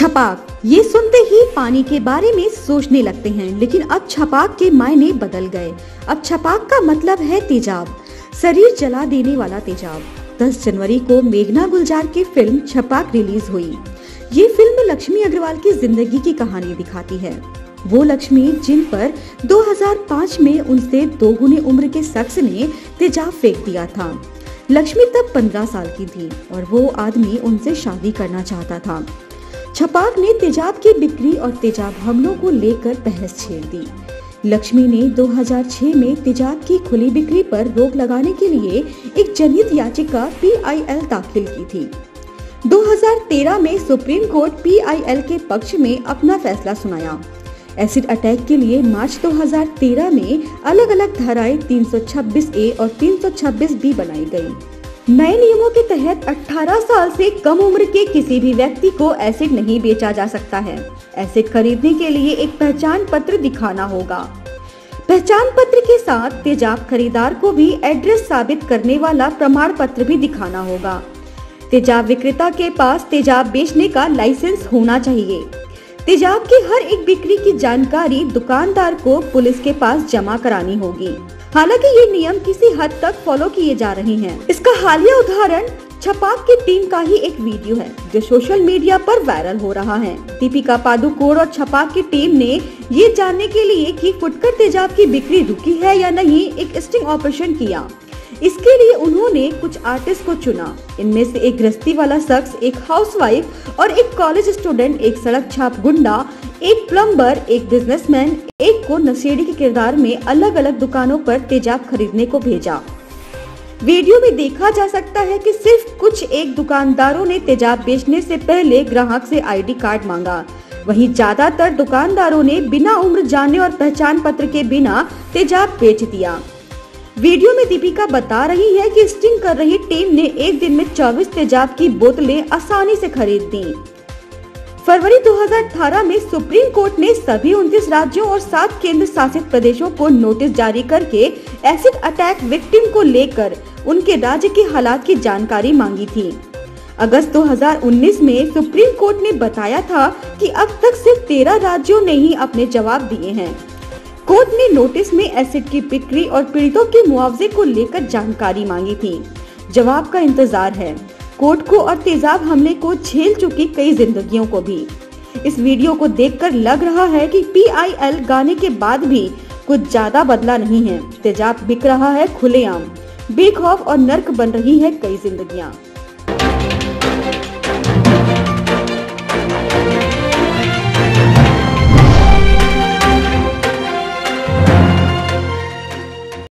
छपाक। ये सुनते ही पानी के बारे में सोचने लगते हैं, लेकिन अब छपाक के मायने बदल गए। अब छपाक का मतलब है तेजाब। शरीर जला देने वाला तेजाब। 10 जनवरी को मेघना गुलजार की फ़िल्म छपाक रिलीज़ हुई। ये फ़िल्म लक्ष्मी अग्रवाल की ज़िंदगी की कहानी दिखाती है। वो लक्ष्मी, जिन पर 2005 में उनसे दोगुने उम्र के शख्स ने तेजाब फेंक दिया था। लक्ष्मी तब 15 साल की थी और वो आदमी उनसे शादी करना चाहता था। छपाक ने तेजाब की बिक्री और तेजाब हमलों को लेकर बहस छेड़ दी। लक्ष्मी ने 2006 में तेजाब की खुली बिक्री पर रोक लगाने के लिए एक जनहित याचिका पीआईएल दाखिल की थी। 2013 में सुप्रीम कोर्ट पीआईएल के पक्ष में अपना फैसला सुनाया। एसिड अटैक के लिए मार्च 2013 में अलग अलग धाराएँ 326 ए और 326 बी बनाई गई नए नियमों के तहत 18 साल से कम उम्र के किसी भी व्यक्ति को एसिड नहीं बेचा जा सकता है। एसिड खरीदने के लिए एक पहचान पत्र दिखाना होगा। पहचान पत्र के साथ तेजाब खरीदार को भी एड्रेस साबित करने वाला प्रमाण पत्र भी दिखाना होगा। तेजाब विक्रेता के पास तेजाब बेचने का लाइसेंस होना चाहिए। तेजाब की हर एक बिक्री की जानकारी दुकानदार को पुलिस के पास जमा करानी होगी। हालाँकि ये नियम किसी हद तक फॉलो किए जा रहे हैं। इसका हालिया उदाहरण छपाक की टीम का ही एक वीडियो है, जो सोशल मीडिया पर वायरल हो रहा है। दीपिका पादुकोण और छपाक की टीम ने ये जानने के लिए कि फुटकर तेजाब की बिक्री रुकी है या नहीं, एक स्टिंग ऑपरेशन किया। इसके लिए उन्होंने कुछ आर्टिस्ट को चुना। इनमें से एक गृहस्थी वाला शख्स, एक हाउसवाइफ और एक कॉलेज स्टूडेंट एक सड़क छाप गुंडा, एक प्लम्बर एक बिजनेसमैन एक को नशेड़ी के किरदार में अलग अलग दुकानों पर तेजाब खरीदने को भेजा। वीडियो में देखा जा सकता है कि सिर्फ़ कुछ एक दुकानदारों ने तेजाब बेचने से पहले ग्राहक से आईडी कार्ड मांगा। वहीं ज़्यादातर दुकानदारों ने बिना उम्र, जाने और पहचान पत्र के बिना तेजाब बेच दिया। वीडियो में दीपिका बता रही है कि स्टिंग कर रही टीम ने एक दिन में 24 तेजाब की बोतलें आसानी से खरीद दी। फरवरी 2018 में सुप्रीम कोर्ट ने सभी उनतीस राज्यों और सात केंद्र शासित प्रदेशों को नोटिस जारी करके एसिड अटैक विक्टिम को लेकर उनके राज्य के हालात की जानकारी मांगी थी। अगस्त 2019 में सुप्रीम कोर्ट ने बताया था कि अब तक सिर्फ़ तेरह राज्यों ने ही अपने जवाब दिए हैं। कोर्ट ने नोटिस में एसिड की बिक्री और पीड़ितों के मुआवजे को लेकर जानकारी मांगी थी। जवाब का इंतज़ार है। कोर्ट को और तेजाब हमले को झेल चुकी कई जिंदगियों को भी। इस वीडियो को देखकर लग रहा है कि पीआईएल गाने के बाद भी कुछ ज़्यादा बदला नहीं है। तेजाब बिक रहा है खुलेआम। बेखौफ और नर्क बन रही है कई जिंदगियाँ।